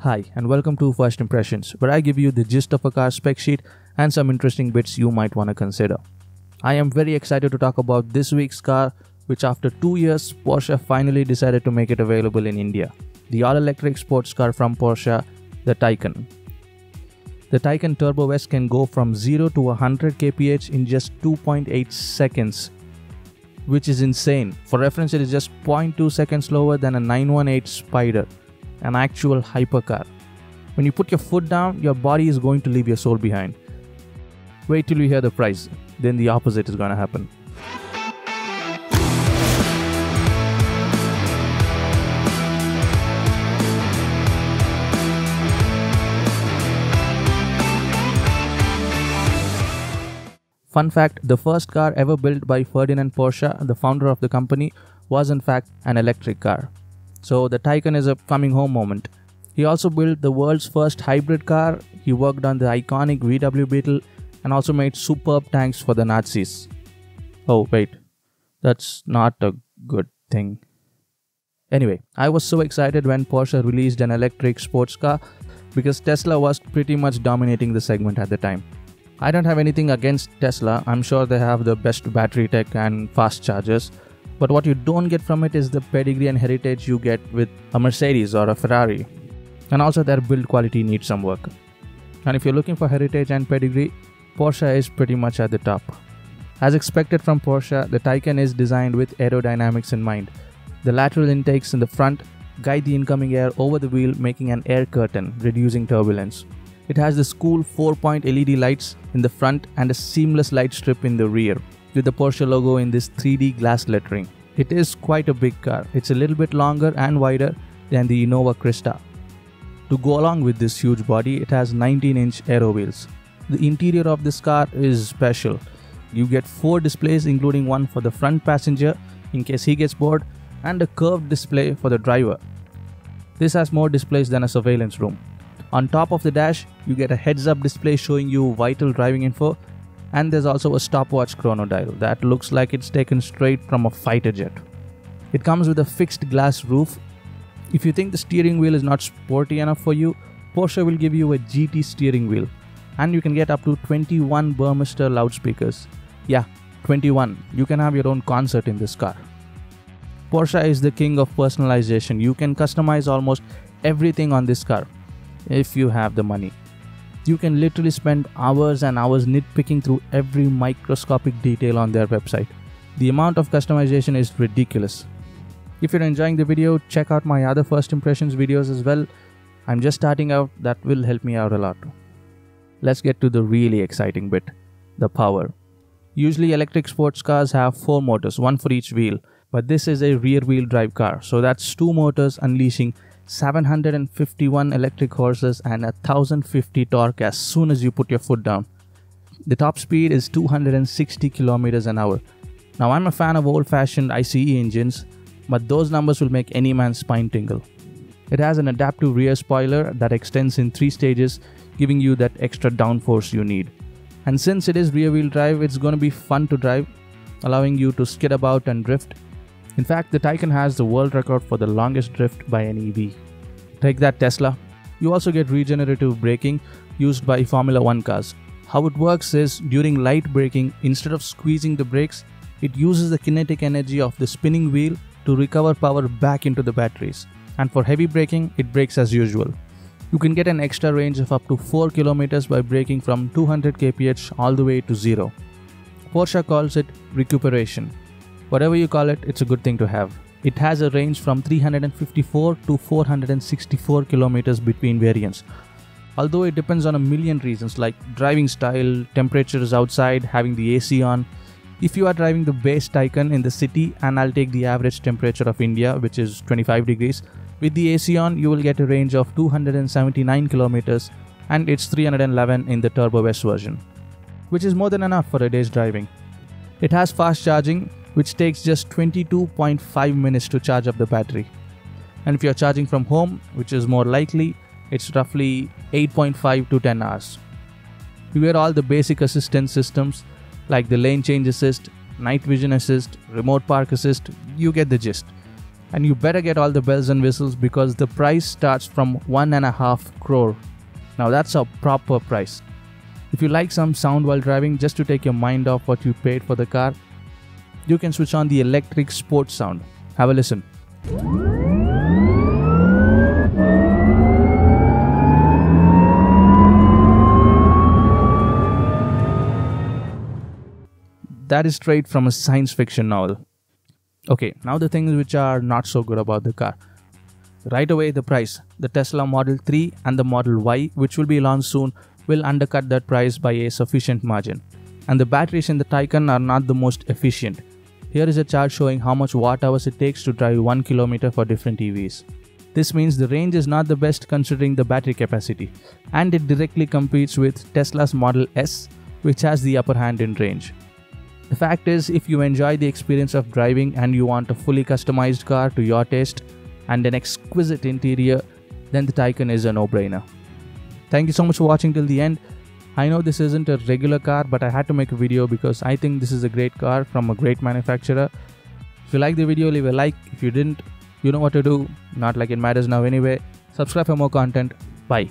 Hi, and welcome to First Impressions, where I give you the gist of a car spec sheet and some interesting bits you might want to consider. I am very excited to talk about this week's car, which after two years, Porsche finally decided to make it available in India. The all electric sports car from Porsche, the Taycan. The Taycan Turbo S can go from 0 to 100 kph in just 2.8 seconds, which is insane. For reference, it is just 0.2 seconds slower than a 918 Spyder, an actual hypercar. When you put your foot down, your body is going to leave your soul behind. Wait till you hear the price, then the opposite is going to happen. Fun fact the first car ever built by Ferdinand Porsche, the founder of the company, was in fact an electric car. So the Taycan is a coming home moment. He also built the world's first hybrid car, he worked on the iconic VW Beetle, and also made superb tanks for the Nazis. Oh, wait, that's not a good thing. Anyway, I was so excited when Porsche released an electric sports car because Tesla was pretty much dominating the segment at the time. I don't have anything against Tesla, I'm sure they have the best battery tech and fast chargers, but what you don't get from it is the pedigree and heritage you get with a Mercedes or a Ferrari. And also, their build quality needs some work. And if you're looking for heritage and pedigree, Porsche is pretty much at the top. As expected from Porsche, the Taycan is designed with aerodynamics in mind. The lateral intakes in the front guide the incoming air over the wheel, making an air curtain, reducing turbulence. It has the cool 4-point LED lights in the front and a seamless light strip in the rear, with the Porsche logo in this 3D glass lettering. It is quite a big car. It's a little bit longer and wider than the Innova Crysta. To go along with this huge body, it has 19-inch aero wheels. The interior of this car is special. You get four displays including one for the front passenger in case he gets bored and a curved display for the driver. This has more displays than a surveillance room. On top of the dash, you get a heads up display showing you vital driving info, and there's also a stopwatch chrono dial that looks like it's taken straight from a fighter jet. It comes with a fixed glass roof. If you think the steering wheel is not sporty enough for you, Porsche will give you a GT steering wheel, and you can get up to 21 Burmester loudspeakers. Yeah, 21. You can have your own concert in this car. Porsche is the king of personalization. You can customize almost everything on this car if you have the money. You can literally spend hours and hours nitpicking through every microscopic detail on their website. The amount of customization is ridiculous. If you're enjoying the video, check out my other first impressions videos as well. I'm just starting out, that will help me out a lot. Let's get to the really exciting bit the power. Usually, electric sports cars have four motors, one for each wheel, but this is a rear wheel drive car, so that's two motors unleashing 751 electric horses and 1050 torque as soon as you put your foot down. The top speed is 260 kilometers an hour. Now I'm a fan of old-fashioned ICE engines, but those numbers will make any man's spine tingle. It has an adaptive rear spoiler that extends in 3 stages, giving you that extra downforce you need. And since it is rear wheel drive, it's going to be fun to drive, allowing you to skid about and drift in fact, the Taycan has the world record for the longest drift by an EV. Take that Tesla. You also get regenerative braking used by Formula 1 cars. How it works is during light braking, instead of squeezing the brakes, it uses the kinetic energy of the spinning wheel to recover power back into the batteries. And for heavy braking, it brakes as usual. You can get an extra range of up to 4 km by braking from 200 kph all the way to zero. Porsche calls it recuperation. Whatever you call it, it's a good thing to have. It has a range from 354 to 464 kilometers between variants. Although it depends on a million reasons like driving style, temperatures outside, having the AC on. If you are driving the base Taycan in the city, and I'll take the average temperature of India, which is 25 degrees, with the AC on, you will get a range of 279 kilometers, and it's 311 in the Turbo S version, which is more than enough for a day's driving. It has fast charging, which takes just 22.5 minutes to charge up the battery. And if you're charging from home, which is more likely, it's roughly 8.5 to 10 hours. You get all the basic assistance systems like the lane change assist, night vision assist, remote park assist, you get the gist. And you better get all the bells and whistles because the price starts from one and a half crore. Now that's a proper price. If you like some sound while driving just to take your mind off what you paid for the car, you can switch on the electric sports sound. Have a listen. That is straight from a science fiction novel. Okay, now the things which are not so good about the car. Right away, the price. The Tesla Model 3 and the Model Y, which will be launched soon, will undercut that price by a sufficient margin. And the batteries in the Taycan are not the most efficient. Here is a chart showing how much watt hours it takes to drive 1 km for different EVs. This means the range is not the best considering the battery capacity, and it directly competes with Tesla's Model S, which has the upper hand in range. The fact is, if you enjoy the experience of driving and you want a fully customized car to your taste and an exquisite interior, then the Taycan is a no brainer. Thank you so much for watching till the end. I know this isn't a regular car, but I had to make a video because I think this is a great car from a great manufacturer. If you like the video, leave a like. If you didn't, you know what to do. Not like it matters now anyway. Subscribe for more content. Bye.